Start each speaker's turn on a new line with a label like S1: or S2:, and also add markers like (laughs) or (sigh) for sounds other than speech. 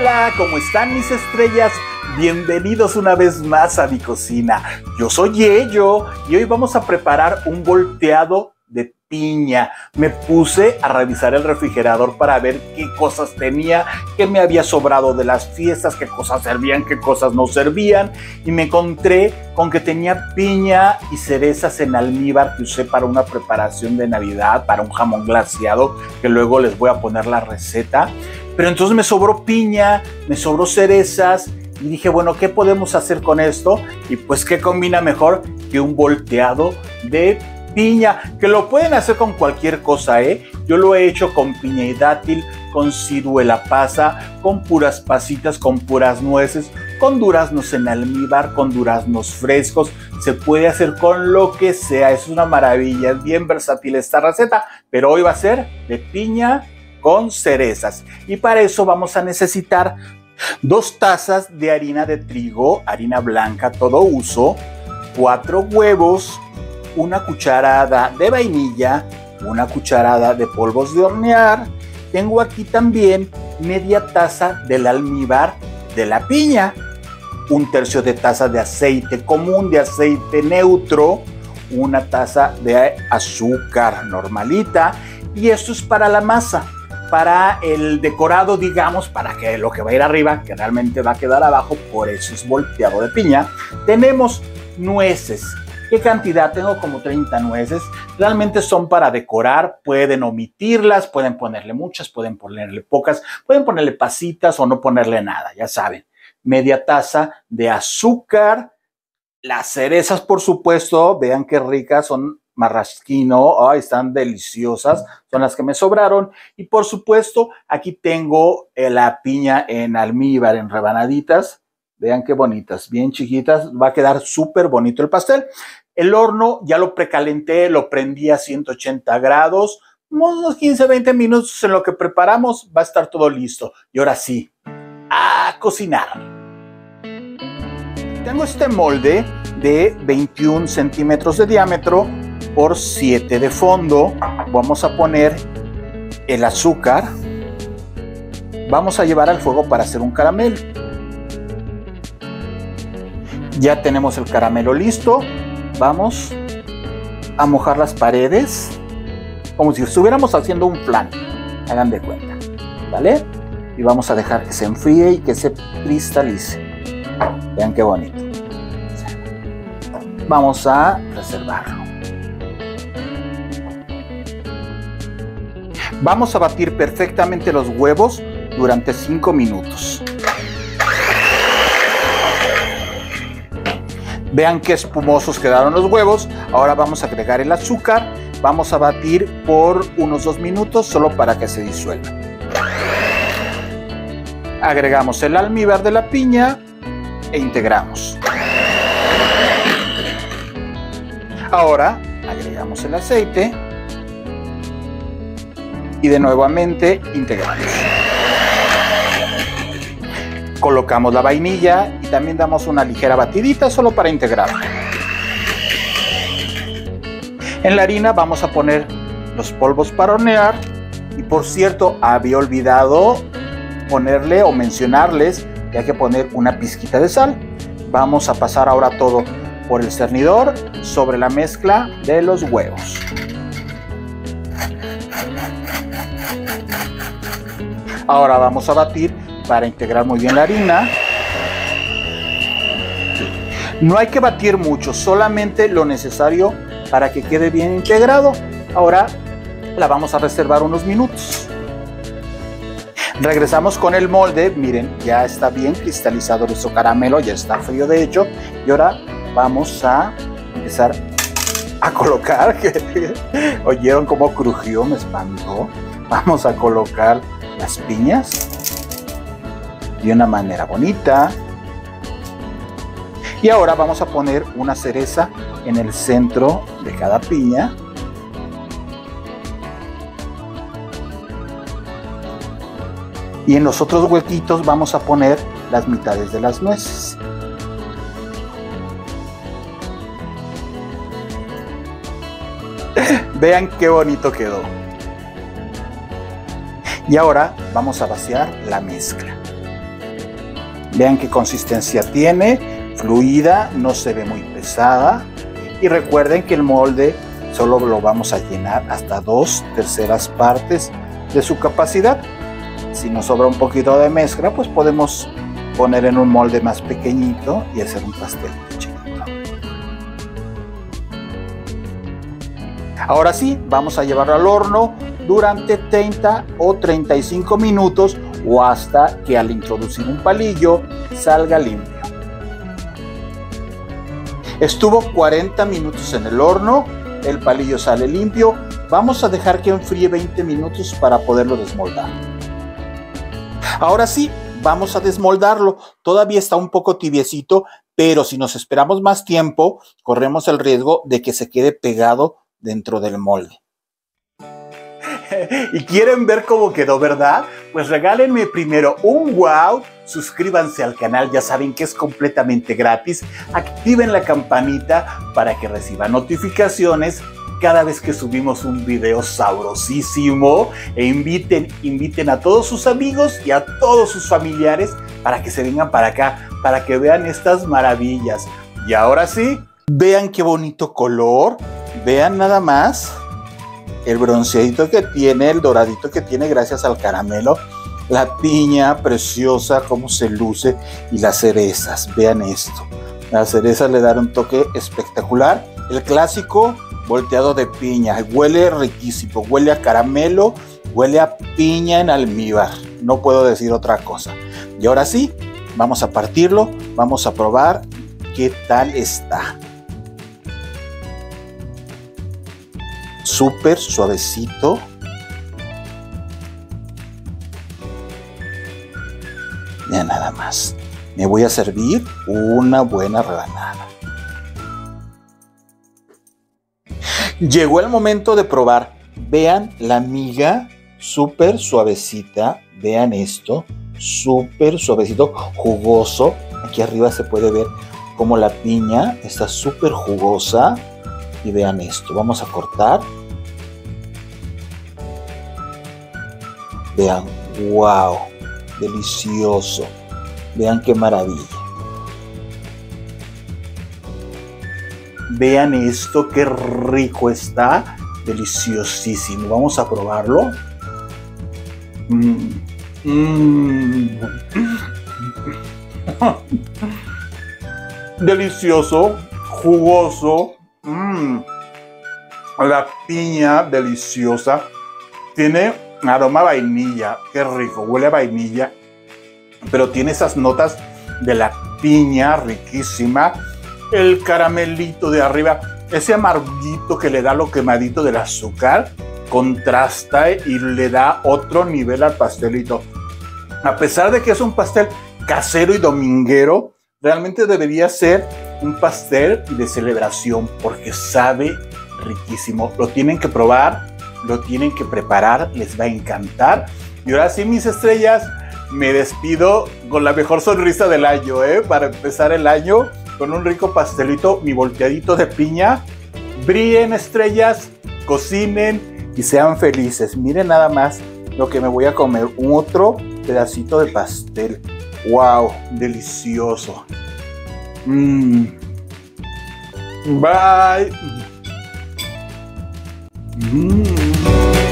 S1: Hola, ¿cómo están mis estrellas? Bienvenidos una vez más a mi cocina. Yo soy Ello y hoy vamos a preparar un volteado de piña. Me puse a revisar el refrigerador para ver qué cosas tenía, qué me había sobrado de las fiestas, qué cosas servían, qué cosas no servían. Y me encontré con que tenía piña y cerezas en almíbar que usé para una preparación de Navidad, para un jamón glaciado, que luego les voy a poner la receta. Pero entonces me sobró piña, me sobró cerezas y dije, bueno, ¿qué podemos hacer con esto? Y pues, ¿qué combina mejor que un volteado de piña? Que lo pueden hacer con cualquier cosa, ¿eh? Yo lo he hecho con piña y dátil, con ciruela pasa, con puras pasitas, con puras nueces, con duraznos en almíbar, con duraznos frescos. Se puede hacer con lo que sea. Es una maravilla, es bien versátil esta receta. Pero hoy va a ser de piña con cerezas. Y para eso vamos a necesitar dos tazas de harina de trigo, harina blanca, todo uso, cuatro huevos, una cucharada de vainilla, una cucharada de polvos de hornear. Tengo aquí también media taza del almíbar de la piña, un tercio de taza de aceite común, de aceite neutro, una taza de azúcar normalita y esto es para la masa para el decorado, digamos, para que lo que va a ir arriba, que realmente va a quedar abajo, por eso es volteado de piña. Tenemos nueces. ¿Qué cantidad? Tengo como 30 nueces. Realmente son para decorar. Pueden omitirlas, pueden ponerle muchas, pueden ponerle pocas, pueden ponerle pasitas o no ponerle nada, ya saben. Media taza de azúcar. Las cerezas, por supuesto, vean qué ricas, son marrasquino, están deliciosas, son las que me sobraron. Y por supuesto, aquí tengo eh, la piña en almíbar, en rebanaditas. Vean qué bonitas, bien chiquitas, va a quedar súper bonito el pastel. El horno ya lo precalenté, lo prendí a 180 grados, unos 15, 20 minutos en lo que preparamos, va a estar todo listo. Y ahora sí, a cocinar. Tengo este molde de 21 centímetros de diámetro por 7 de fondo. Vamos a poner el azúcar. Vamos a llevar al fuego para hacer un caramelo. Ya tenemos el caramelo listo. Vamos a mojar las paredes como si estuviéramos haciendo un flan. Hagan de cuenta. ¿Vale? Y vamos a dejar que se enfríe y que se cristalice. Vean qué bonito. Vamos a reservarlo. Vamos a batir perfectamente los huevos durante 5 minutos. Vean qué espumosos quedaron los huevos. Ahora vamos a agregar el azúcar. Vamos a batir por unos 2 minutos solo para que se disuelva. Agregamos el almíbar de la piña e integramos. Ahora agregamos el aceite y de nuevamente integramos. Colocamos la vainilla y también damos una ligera batidita solo para integrar. En la harina vamos a poner los polvos para hornear y por cierto había olvidado ponerle o mencionarles que hay que poner una pizquita de sal. Vamos a pasar ahora todo por el cernidor sobre la mezcla de los huevos. Ahora vamos a batir para integrar muy bien la harina. No hay que batir mucho, solamente lo necesario para que quede bien integrado. Ahora la vamos a reservar unos minutos. Regresamos con el molde, miren, ya está bien cristalizado nuestro caramelo, ya está frío de hecho. Y ahora vamos a empezar a colocar, (laughs) oyeron cómo crujió, me espantó. Vamos a colocar las piñas de una manera bonita. Y ahora vamos a poner una cereza en el centro de cada piña. Y en los otros huequitos vamos a poner las mitades de las nueces. Vean qué bonito quedó. Y ahora vamos a vaciar la mezcla. Vean qué consistencia tiene, fluida, no se ve muy pesada. Y recuerden que el molde solo lo vamos a llenar hasta dos terceras partes de su capacidad. Si nos sobra un poquito de mezcla, pues podemos poner en un molde más pequeñito y hacer un pastel chiquito. Ahora sí, vamos a llevarlo al horno durante 30 o 35 minutos o hasta que al introducir un palillo salga limpio. Estuvo 40 minutos en el horno, el palillo sale limpio, vamos a dejar que enfríe 20 minutos para poderlo desmoldar. Ahora sí, vamos a desmoldarlo. Todavía está un poco tibiecito, pero si nos esperamos más tiempo, corremos el riesgo de que se quede pegado dentro del molde. (laughs) ¿Y quieren ver cómo quedó, verdad? Pues regálenme primero un wow, suscríbanse al canal, ya saben que es completamente gratis, activen la campanita para que reciban notificaciones cada vez que subimos un video sabrosísimo e inviten, inviten a todos sus amigos y a todos sus familiares para que se vengan para acá, para que vean estas maravillas. Y ahora sí, vean qué bonito color, vean nada más el bronceadito que tiene, el doradito que tiene gracias al caramelo, la piña preciosa, cómo se luce y las cerezas, vean esto. Las cerezas le dan un toque espectacular. El clásico volteado de piña. Huele riquísimo, huele a caramelo, huele a piña en almíbar. No puedo decir otra cosa. Y ahora sí, vamos a partirlo, vamos a probar qué tal está. Súper suavecito. Ya nada más. Me voy a servir una buena rebanada. Llegó el momento de probar. Vean la miga súper suavecita. Vean esto. Súper suavecito, jugoso. Aquí arriba se puede ver como la piña está súper jugosa. Y vean esto. Vamos a cortar. Vean. ¡Wow! Delicioso. Vean qué maravilla. Vean esto, qué rico está. Deliciosísimo. Vamos a probarlo. Mm. (laughs) Delicioso, jugoso. Mm. La piña deliciosa. Tiene aroma vainilla. Qué rico. Huele a vainilla. Pero tiene esas notas de la piña riquísima el caramelito de arriba, ese amarguito que le da lo quemadito del azúcar, contrasta y le da otro nivel al pastelito. A pesar de que es un pastel casero y dominguero, realmente debería ser un pastel de celebración porque sabe riquísimo. Lo tienen que probar, lo tienen que preparar, les va a encantar. Y ahora sí, mis estrellas, me despido con la mejor sonrisa del año, ¿eh? Para empezar el año con un rico pastelito, mi volteadito de piña. Brillen estrellas, cocinen y sean felices. Miren nada más lo que me voy a comer. Un otro pedacito de pastel. ¡Wow! Delicioso. Mm. Bye. Mm.